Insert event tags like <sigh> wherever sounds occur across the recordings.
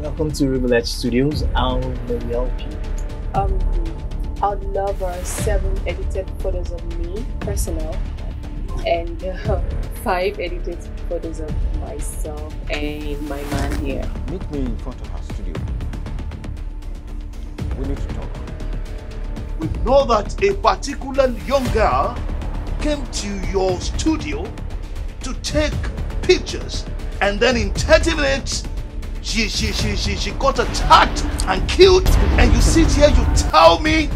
Welcome to Rivulet Studios. How may we help you? Um, I'd love uh, seven edited photos of me, personal, and uh, <laughs> five edited photos of myself and my man here. Meet me in front of our studio. We need to talk. We know that a particular young girl came to your studio to take pictures and then in 30 minutes she she she she, she got attacked and killed and you sit here you tell me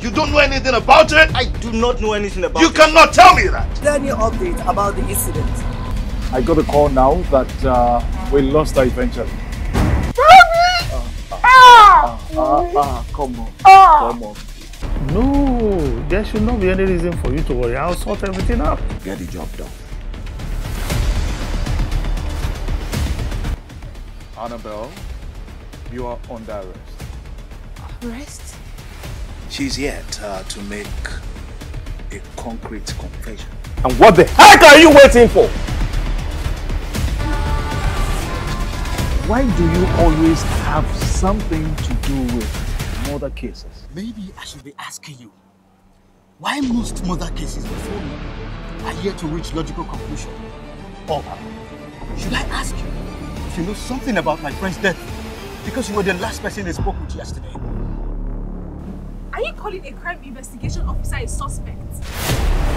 you don't know anything about it I do not know anything about you it. cannot tell me that Is there any update about the incident? I got a call now that uh, we lost her eventually. Ah, ah, ah, come on. Come on. No, there should not be any reason for you to worry. I'll sort everything out. Get the job done. Annabelle, you are under arrest. Rest? she's yet uh, to make a concrete confession And what the heck are you waiting for? Why do you always have something to do with murder cases? Maybe I should be asking you why most murder cases before me are yet to reach logical conclusion. Or should I ask you you know something about my friend's death because you were the last person they spoke with yesterday? Are you calling a crime investigation officer a suspect?